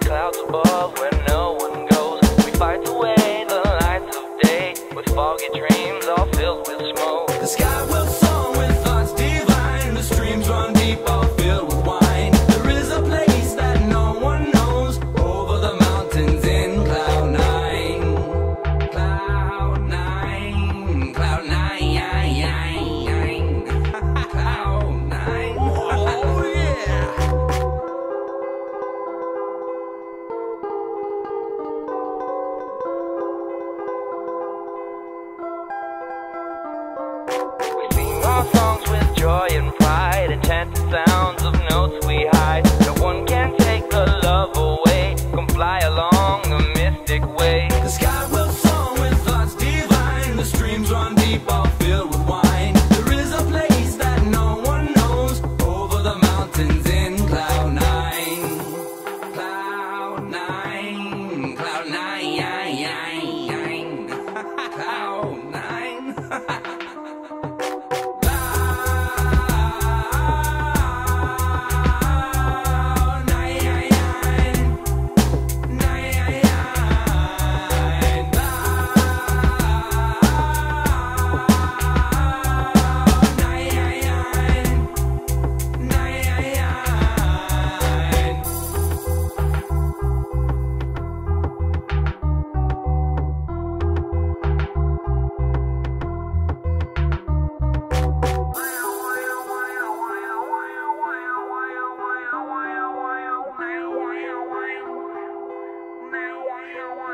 clouds above where no one goes. We fight away the lights of day with foggy dreams all filled with smoke. The sky. Songs with joy and pride, enchanted sounds of notes we hide. No one can take the love away. Come fly along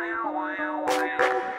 wow, wow, wow.